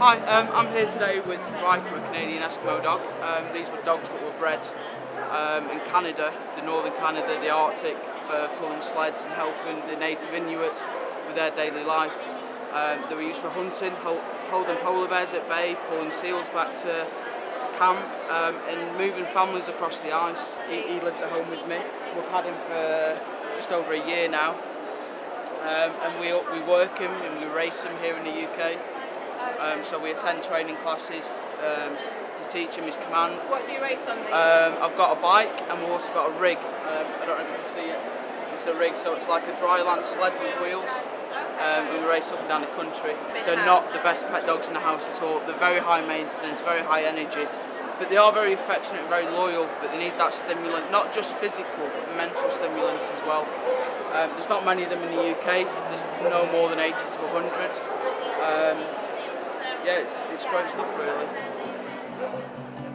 Hi, um, I'm here today with Riker, a Canadian Eskimo dog. Um, these were dogs that were bred um, in Canada, the northern Canada, the Arctic, for pulling sleds and helping the native Inuits with their daily life. Um, they were used for hunting, holding polar bears at bay, pulling seals back to camp um, and moving families across the ice. He, he, lives at home with me. We've had him for just over a year now. Um, and we, we work him and we race him here in the UK. Um, so we attend training classes um, to teach him his command. What do you race on? Um, I've got a bike and we've also got a rig. Um, I don't know if you can see it. It's a rig, so it's like a dryland sled with wheels. Um, and we race up and down the country. They're not the best pet dogs in the house at all. They're very high maintenance, very high energy. But they are very affectionate and very loyal, but they need that stimulant, not just physical, but mental stimulants as well. Um, there's not many of them in the UK. There's no more than 80 to 100. Um, yeah, it's, it's great stuff really.